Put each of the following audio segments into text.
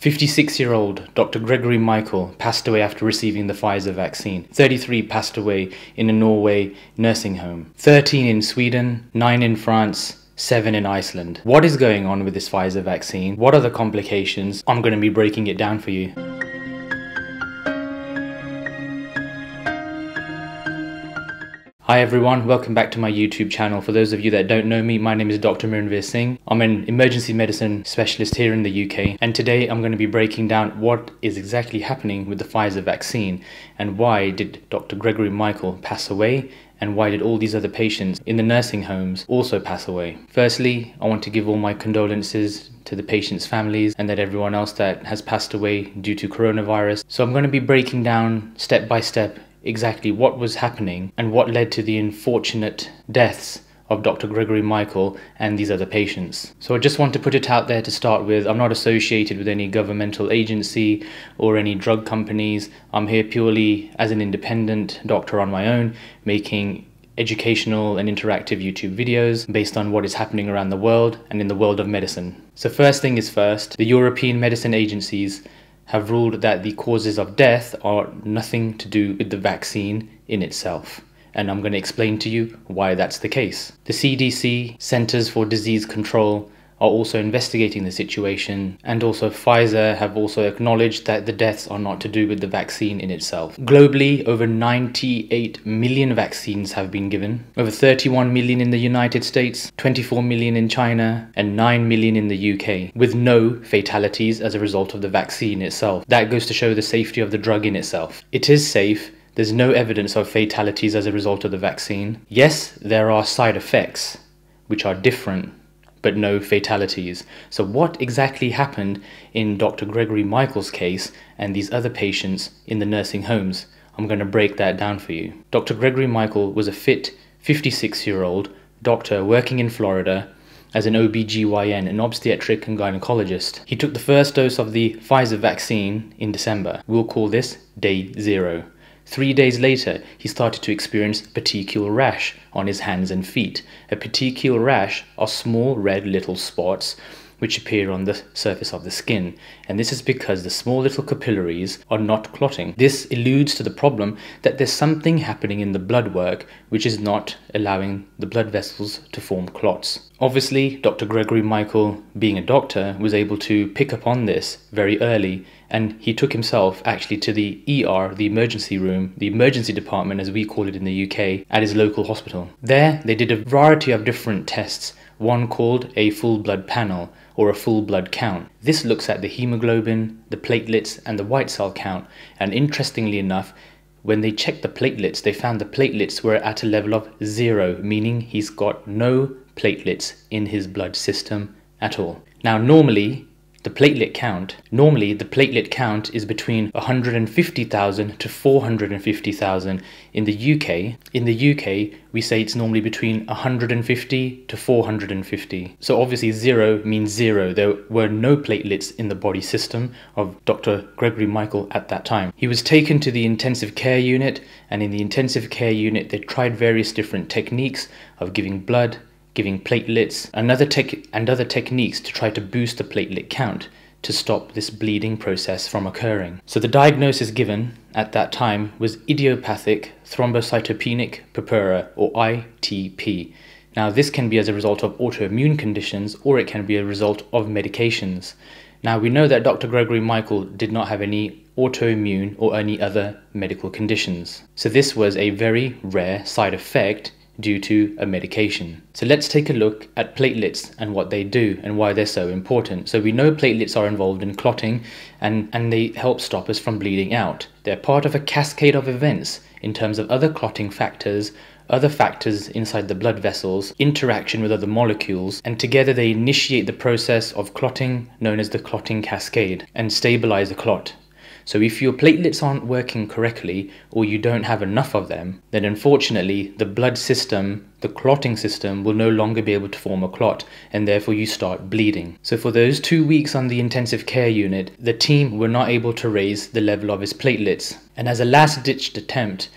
56 year old Dr. Gregory Michael passed away after receiving the Pfizer vaccine. 33 passed away in a Norway nursing home. 13 in Sweden, 9 in France, 7 in Iceland. What is going on with this Pfizer vaccine? What are the complications? I'm going to be breaking it down for you. Hi everyone, welcome back to my YouTube channel. For those of you that don't know me, my name is Dr. Miranvir Singh. I'm an emergency medicine specialist here in the UK and today I'm going to be breaking down what is exactly happening with the Pfizer vaccine and why did Dr. Gregory Michael pass away and why did all these other patients in the nursing homes also pass away. Firstly, I want to give all my condolences to the patients' families and that everyone else that has passed away due to coronavirus. So I'm going to be breaking down step by step exactly what was happening and what led to the unfortunate deaths of Dr. Gregory Michael and these other patients. So I just want to put it out there to start with. I'm not associated with any governmental agency or any drug companies. I'm here purely as an independent doctor on my own, making educational and interactive YouTube videos based on what is happening around the world and in the world of medicine. So first thing is first, the European medicine agencies have ruled that the causes of death are nothing to do with the vaccine in itself. And I'm going to explain to you why that's the case. The CDC, Centers for Disease Control, are also investigating the situation, and also Pfizer have also acknowledged that the deaths are not to do with the vaccine in itself. Globally, over 98 million vaccines have been given, over 31 million in the United States, 24 million in China, and 9 million in the UK, with no fatalities as a result of the vaccine itself. That goes to show the safety of the drug in itself. It is safe. There's no evidence of fatalities as a result of the vaccine. Yes, there are side effects, which are different but no fatalities. So, what exactly happened in Dr. Gregory Michael's case and these other patients in the nursing homes? I'm going to break that down for you. Dr. Gregory Michael was a fit 56 year old doctor working in Florida as an OBGYN, an obstetric and gynecologist. He took the first dose of the Pfizer vaccine in December. We'll call this day zero. Three days later, he started to experience petechial rash on his hands and feet. A petechial rash are small red little spots which appear on the surface of the skin, and this is because the small little capillaries are not clotting. This alludes to the problem that there's something happening in the blood work which is not allowing the blood vessels to form clots. Obviously, Dr. Gregory Michael, being a doctor, was able to pick up on this very early and he took himself actually to the ER, the emergency room, the emergency department as we call it in the UK, at his local hospital. There, they did a variety of different tests, one called a full blood panel or a full blood count. This looks at the hemoglobin, the platelets, and the white cell count, and interestingly enough, when they checked the platelets, they found the platelets were at a level of zero, meaning he's got no platelets in his blood system at all. Now, normally, the platelet count. Normally, the platelet count is between 150,000 to 450,000 in the UK. In the UK, we say it's normally between 150 to 450. So obviously zero means zero. There were no platelets in the body system of Dr. Gregory Michael at that time. He was taken to the intensive care unit and in the intensive care unit they tried various different techniques of giving blood, giving platelets and other, and other techniques to try to boost the platelet count to stop this bleeding process from occurring. So the diagnosis given at that time was idiopathic thrombocytopenic purpura or ITP. Now this can be as a result of autoimmune conditions or it can be a result of medications. Now we know that Dr. Gregory Michael did not have any autoimmune or any other medical conditions. So this was a very rare side effect due to a medication. So let's take a look at platelets and what they do and why they're so important. So we know platelets are involved in clotting and, and they help stop us from bleeding out. They're part of a cascade of events in terms of other clotting factors, other factors inside the blood vessels, interaction with other molecules, and together they initiate the process of clotting known as the clotting cascade and stabilize the clot. So if your platelets aren't working correctly or you don't have enough of them, then unfortunately the blood system, the clotting system will no longer be able to form a clot and therefore you start bleeding. So for those two weeks on the intensive care unit, the team were not able to raise the level of his platelets. And as a last ditched attempt,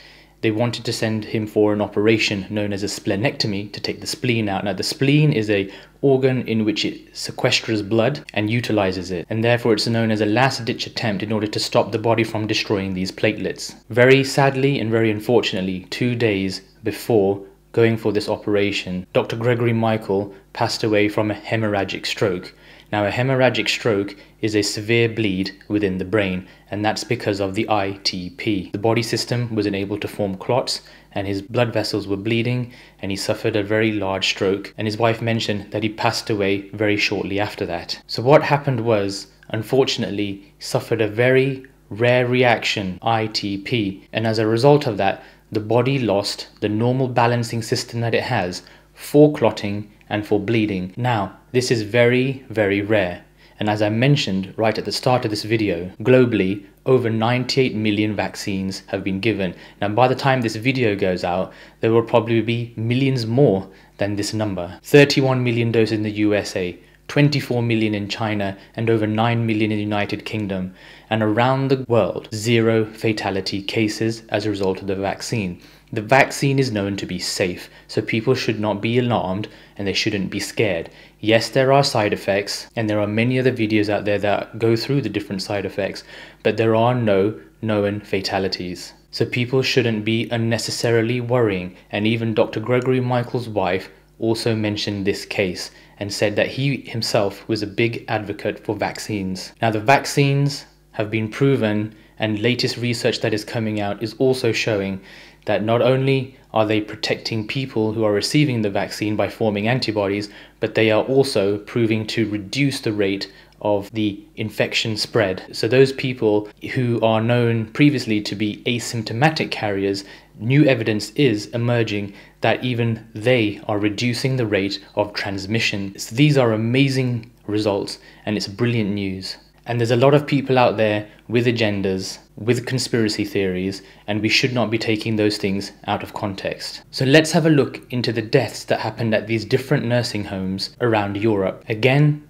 they wanted to send him for an operation known as a splenectomy to take the spleen out. Now, the spleen is a organ in which it sequesters blood and utilizes it, and therefore it's known as a last ditch attempt in order to stop the body from destroying these platelets. Very sadly and very unfortunately, two days before going for this operation, Dr. Gregory Michael passed away from a hemorrhagic stroke. Now, a hemorrhagic stroke is a severe bleed within the brain, and that's because of the ITP. The body system was unable to form clots, and his blood vessels were bleeding, and he suffered a very large stroke. And his wife mentioned that he passed away very shortly after that. So, what happened was, unfortunately, suffered a very rare reaction, ITP, and as a result of that, the body lost the normal balancing system that it has for clotting and for bleeding. Now, this is very, very rare. And as I mentioned right at the start of this video, globally, over 98 million vaccines have been given. Now, by the time this video goes out, there will probably be millions more than this number. 31 million doses in the USA, 24 million in China, and over 9 million in the United Kingdom. And around the world, zero fatality cases as a result of the vaccine. The vaccine is known to be safe, so people should not be alarmed and they shouldn't be scared. Yes, there are side effects, and there are many other videos out there that go through the different side effects, but there are no known fatalities. So people shouldn't be unnecessarily worrying, and even Dr. Gregory Michael's wife also mentioned this case and said that he himself was a big advocate for vaccines. Now, the vaccines have been proven, and latest research that is coming out is also showing that not only are they protecting people who are receiving the vaccine by forming antibodies, but they are also proving to reduce the rate of the infection spread. So, those people who are known previously to be asymptomatic carriers, new evidence is emerging that even they are reducing the rate of transmission. So these are amazing results, and it's brilliant news. And there's a lot of people out there with agendas, with conspiracy theories, and we should not be taking those things out of context. So let's have a look into the deaths that happened at these different nursing homes around Europe. Again,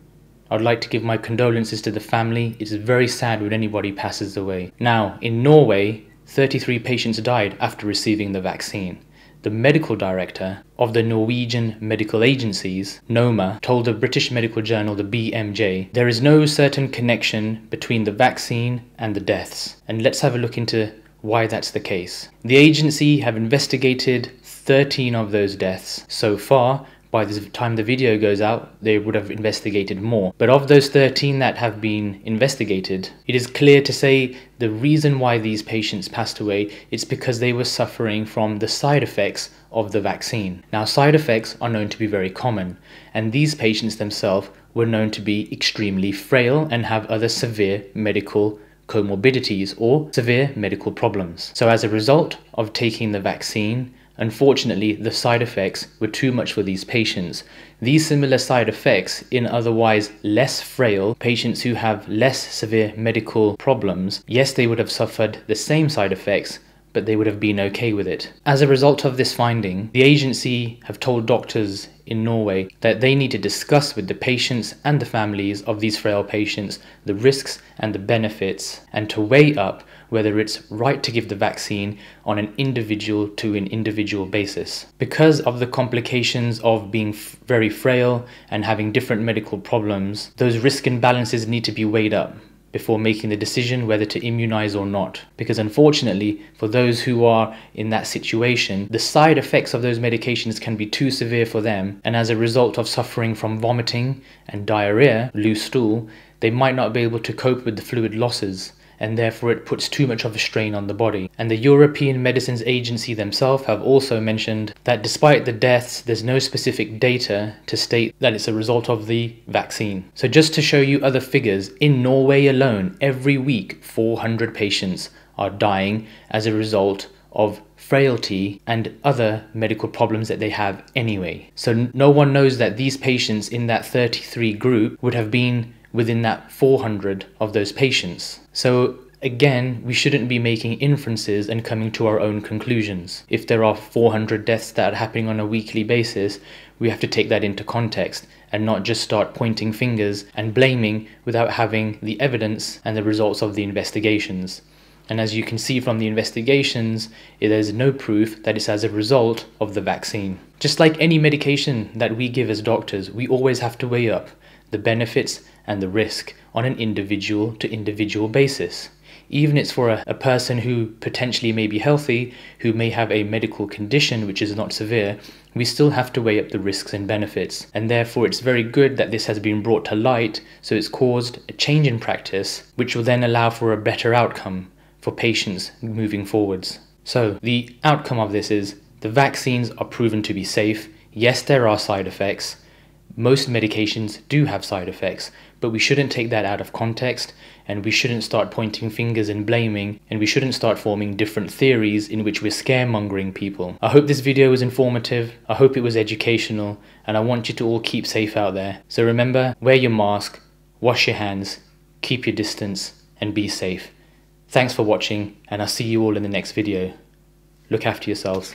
I'd like to give my condolences to the family. It is very sad when anybody passes away. Now, in Norway, 33 patients died after receiving the vaccine the medical director of the Norwegian medical agencies, NOMA, told the British medical journal, the BMJ, there is no certain connection between the vaccine and the deaths. And let's have a look into why that's the case. The agency have investigated 13 of those deaths so far by the time the video goes out, they would have investigated more. But of those 13 that have been investigated, it is clear to say the reason why these patients passed away is because they were suffering from the side effects of the vaccine. Now, side effects are known to be very common, and these patients themselves were known to be extremely frail and have other severe medical comorbidities or severe medical problems. So, as a result of taking the vaccine, Unfortunately, the side effects were too much for these patients. These similar side effects in otherwise less frail patients who have less severe medical problems, yes, they would have suffered the same side effects, but they would have been okay with it. As a result of this finding, the agency have told doctors in Norway that they need to discuss with the patients and the families of these frail patients the risks and the benefits and to weigh up whether it's right to give the vaccine on an individual to an individual basis. Because of the complications of being very frail and having different medical problems, those risk and balances need to be weighed up before making the decision whether to immunize or not. Because unfortunately, for those who are in that situation, the side effects of those medications can be too severe for them, and as a result of suffering from vomiting and diarrhea, loose stool, they might not be able to cope with the fluid losses and therefore it puts too much of a strain on the body. And the European Medicines Agency themselves have also mentioned that despite the deaths, there's no specific data to state that it's a result of the vaccine. So, just to show you other figures, in Norway alone, every week 400 patients are dying as a result of frailty and other medical problems that they have anyway. So no one knows that these patients in that 33 group would have been within that 400 of those patients. So again, we shouldn't be making inferences and coming to our own conclusions. If there are 400 deaths that are happening on a weekly basis, we have to take that into context and not just start pointing fingers and blaming without having the evidence and the results of the investigations. And as you can see from the investigations, there's no proof that it's as a result of the vaccine. Just like any medication that we give as doctors, we always have to weigh up the benefits and the risk on an individual to individual basis. Even it's for a, a, person who potentially may be healthy, who may have a medical condition which is not severe, we still have to weigh up the risks and benefits. And therefore, it's very good that this has been brought to light so it's caused a change in practice, which will then allow for a better outcome for patients moving forwards. So, the outcome of this is the vaccines are proven to be safe. Yes, there are side effects. Most medications do have side effects, but we shouldn't take that out of context and we shouldn't start pointing fingers and blaming and we shouldn't start forming different theories in which we're scaremongering people. I hope this video was informative, I hope it was educational, and I want you to all keep safe out there. So remember, wear your mask, wash your hands, keep your distance, and be safe. Thanks for watching, and I'll see you all in the next video. Look after yourselves.